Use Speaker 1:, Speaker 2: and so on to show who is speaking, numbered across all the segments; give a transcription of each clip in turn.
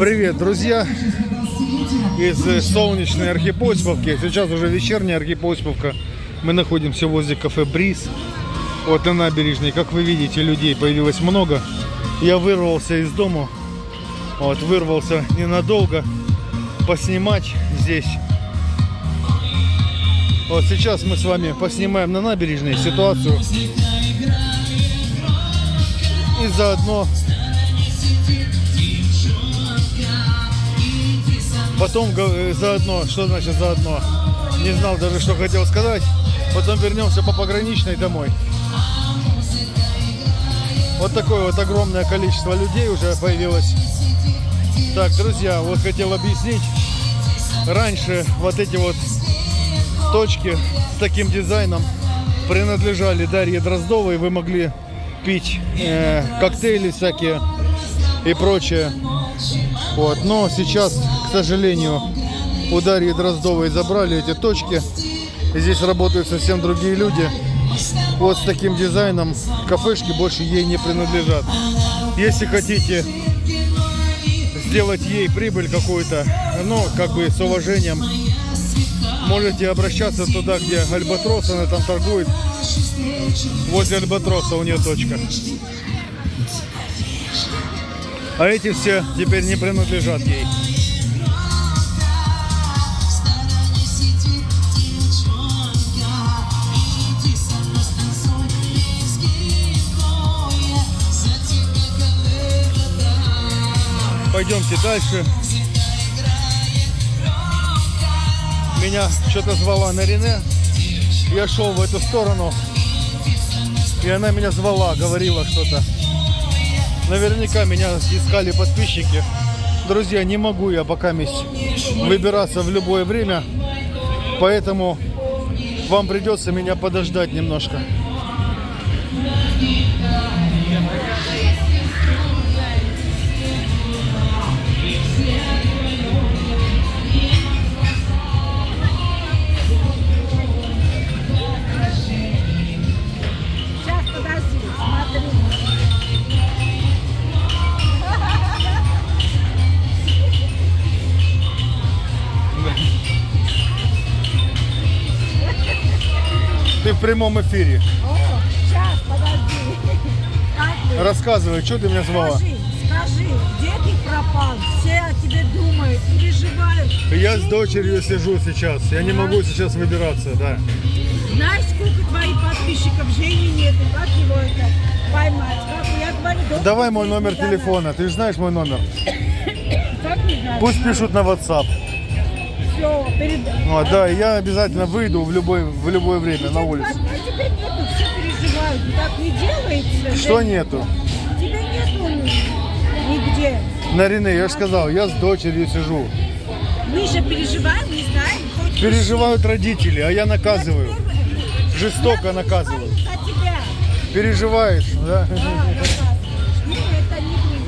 Speaker 1: Привет, друзья! Из э, солнечной Архипосповки. Сейчас уже вечерняя Архипосповка. Мы находимся возле кафе Бриз. Вот на набережной. Как вы видите, людей появилось много. Я вырвался из дома. Вот, вырвался ненадолго. Поснимать здесь. Вот сейчас мы с вами поснимаем на набережной ситуацию. И заодно Потом га- заодно, что значит заодно? Не знал даже, что хотел сказать. Потом вернемся по пограничной домой. Вот такое вот огромное количество людей уже появилось. Так, друзья, вот хотел объяснить. Раньше вот эти вот точки с таким дизайном принадлежали Дарье Дроздовой. Вы могли пить э, коктейли всякие и прочее. Вот. Но сейчас, к сожалению, у Дарьи Дроздовой забрали эти точки. И здесь работают совсем другие люди. Вот с таким дизайном кафешки больше ей не принадлежат. Если хотите сделать ей прибыль какую-то, ну, как бы с уважением, можете обращаться туда, где Альбатрос, она там торгует. Возле Альбатроса у нее точка. А эти все теперь не принадлежат ей. Пойдемте дальше. Меня что-то звала на Рене. Я шел в эту сторону. И она меня звала, говорила что-то. Наверняка меня искали подписчики. Друзья, не могу я пока выбираться в любое время. Поэтому вам придется меня подождать немножко. В прямом эфире.
Speaker 2: О, сейчас, подожди.
Speaker 1: Рассказывай, что ты меня звала?
Speaker 2: Скажи, скажи, где ты пропал? Все о тебе думают, переживают.
Speaker 1: Я с дочерью сижу сейчас. Я не могу сейчас выбираться, да.
Speaker 2: Знаешь, сколько твоих подписчиков? Жени нету. Как его это поймать? Как? Я говорю,
Speaker 1: Давай мой номер телефона. Ты же знаешь мой номер. Пусть пишут на WhatsApp.
Speaker 2: Перед...
Speaker 1: Ну, а, да, я обязательно выйду в любое, в любое время на улицу.
Speaker 2: А тебя нету, все переживают. Так не делается.
Speaker 1: Что
Speaker 2: Жень.
Speaker 1: нету?
Speaker 2: Тебя нету нигде.
Speaker 1: На Рене, я же сказал, я с дочерью сижу.
Speaker 2: Мы же переживаем, не знаем. хоть
Speaker 1: Переживают родители, а я наказываю. Жестоко наказываю. Переживаешь, да?
Speaker 2: Да. Ну,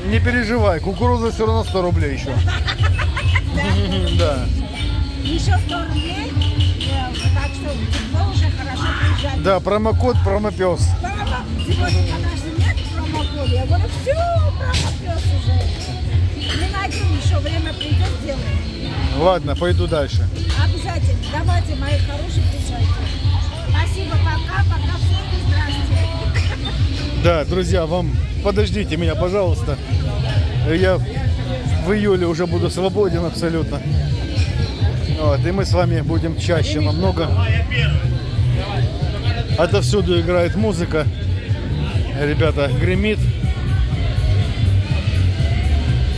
Speaker 2: Не
Speaker 1: переживай, кукуруза все равно 100 рублей еще. Да.
Speaker 2: Еще 100 рублей. Так что тепло уже хорошо приезжать.
Speaker 1: Да, промокод промопес.
Speaker 2: Сегодня, конечно, нет промокода. Я говорю, все, промопес уже. Мы найдем еще, время придет, сделаем.
Speaker 1: Ладно, пойду дальше.
Speaker 2: Обязательно. Давайте, мои хорошие, приезжайте. Спасибо, пока, пока, всем здрасте.
Speaker 1: Да, друзья, вам подождите меня, пожалуйста. Я в июле уже буду свободен абсолютно. Вот, и мы с вами будем чаще намного. Отовсюду играет музыка. Ребята, гремит.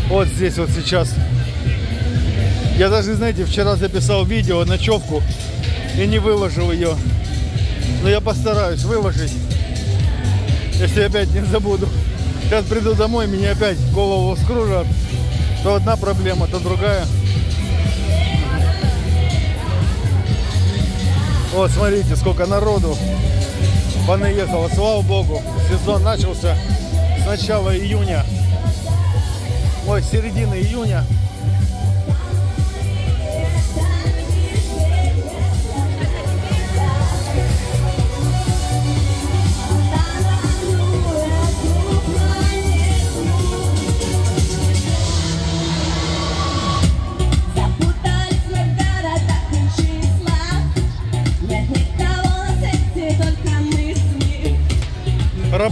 Speaker 1: Вот здесь вот сейчас. Я даже, знаете, вчера записал видео, ночевку и не выложил ее. Но я постараюсь выложить если опять не забуду. Сейчас приду домой, меня опять голову скружат. То одна проблема, то другая. Вот, смотрите, сколько народу понаехало. Слава богу, сезон начался с начала июня. Ой, с середины июня.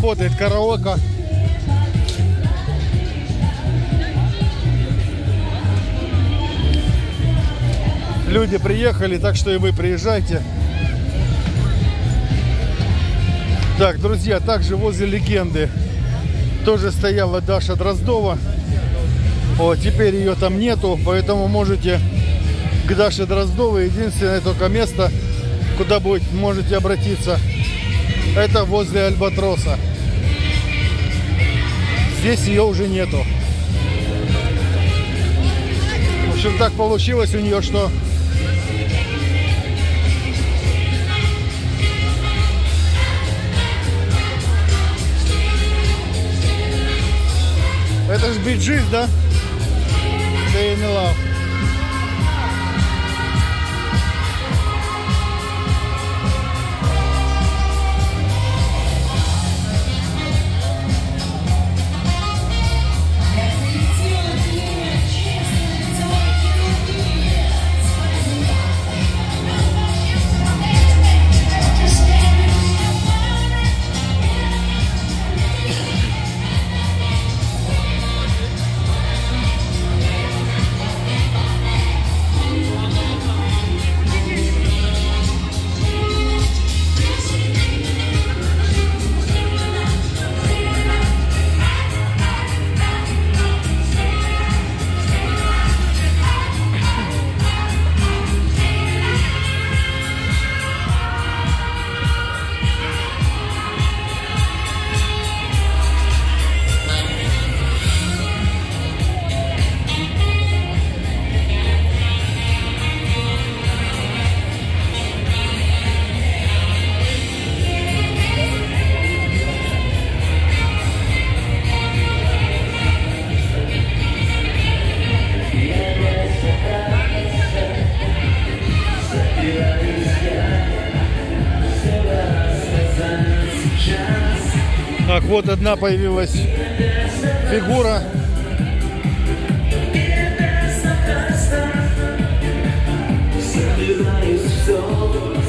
Speaker 1: Работает караоке. Люди приехали, так что и вы приезжайте. Так, друзья, также возле легенды тоже стояла Даша Дроздова. Вот, теперь ее там нету, поэтому можете к Даше Дроздовой. Единственное только место, куда будет, можете обратиться, это возле Альбатроса. Здесь ее уже нету. В общем, так получилось у нее, что Это ж биджиз, да? Day in the вот одна появилась фигура.
Speaker 3: Собираюсь все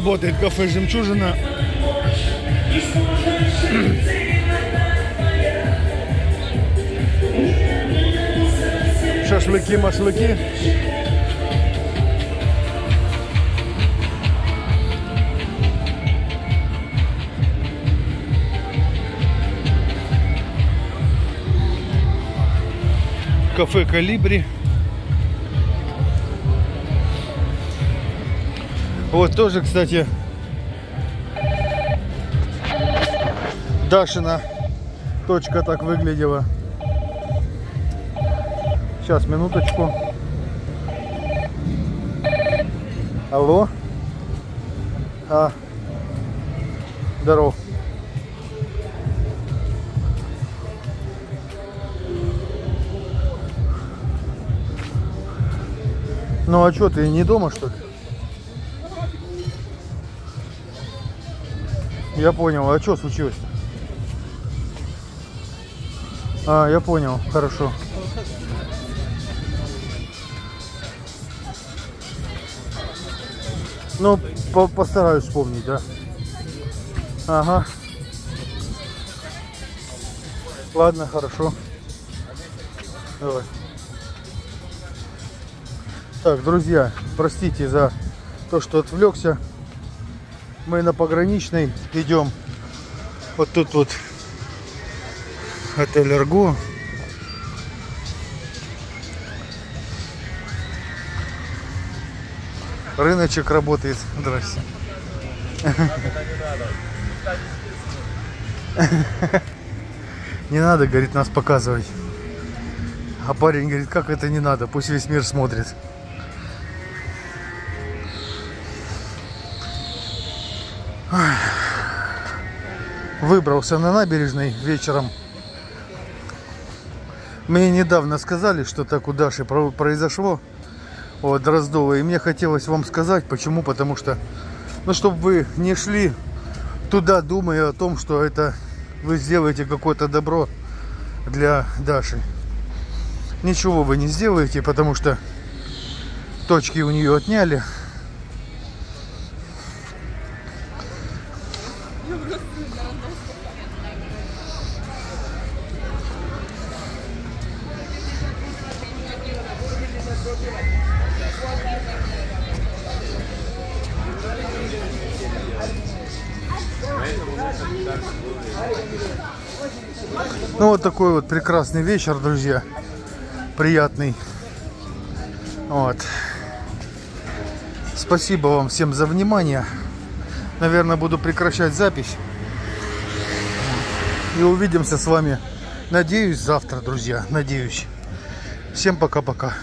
Speaker 1: Работает кафе «Жемчужина». Шашлыки, машлыки. Кафе «Калибри». Вот тоже, кстати, Дашина точка так выглядела. Сейчас, минуточку. Алло. А. Здоров. Ну а что, ты не дома что ли? Я понял. А что случилось-то? А, я понял. Хорошо. Ну, по- постараюсь вспомнить, да. Ага. Ладно, хорошо. Давай. Так, друзья, простите за то, что отвлекся. Мы на пограничной идем. Вот тут вот отель Арго. Рыночек работает. Здрасте. Не надо, говорит, нас показывать. А парень говорит, как это не надо, пусть весь мир смотрит. Выбрался на набережной вечером. Мне недавно сказали, что так у Даши про- произошло. Вот, Дроздова. И мне хотелось вам сказать, почему. Потому что, Но чтобы вы не шли туда, думая о том, что это вы сделаете какое-то добро для Даши. Ничего вы не сделаете, потому что точки у нее отняли. Ну вот такой вот прекрасный вечер, друзья. Приятный. Вот. Спасибо вам всем за внимание. Наверное, буду прекращать запись. И увидимся с вами, надеюсь, завтра, друзья. Надеюсь. Всем пока-пока.